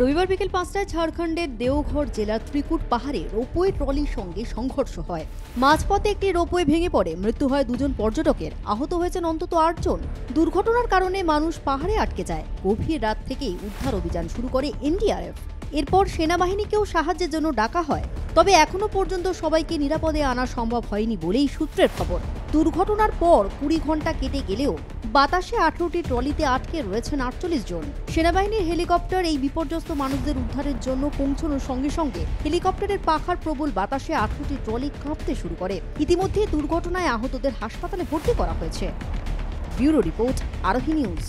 রবিবার বিকেল পাঁচটায় ঝাড়খণ্ডের দেওঘর জেলার ত্রিকুট পাহাড়ে রোপওয়ে ট্রলির সঙ্গে সংঘর্ষ হয়। মাঝপথে একটি রোপওয়ে ভেঙে পড়ে। মৃত্যু হয় দুজন পর্যটকের। আহত হয়েছেন অন্তত আটজন। দুর্ঘটনার কারণে মানুষ পাহাড়ে আটকে যায়। গভীর রাত থেকেই উদ্ধার অভিযান শুরু করে এনডিআরএফ। এরপর সেনাবাহিনীকেও সাহায্যের জন্য ডাকা হয়। তবে এখনও পর্যন্ত সবাইকে নিরাপদে আনা সম্ভব হয়নি বলেই সূত্রের খবর। দুর্ঘটনার পর কুড়ি ঘণ্টা কেটে গেলেও বাতাসে আঠারোটি ট্রলিতে আটকে রয়েছেন আটচল্লিশ জন। সেনাবাহিনীর হেলিকপ্টার এই বিপর্যস্ত মানুষদের উদ্ধারের জন্য পৌঁছানোর সঙ্গে সঙ্গে হেলিকপ্টারের পাখার প্রবল বাতাসে আঠারোটি ট্রলি কাঁপতে শুরু করে। ইতিমধ্যে দুর্ঘটনায় আহতদের হাসপাতালে ভর্তি করা হয়েছে। Bureau report Arohi news.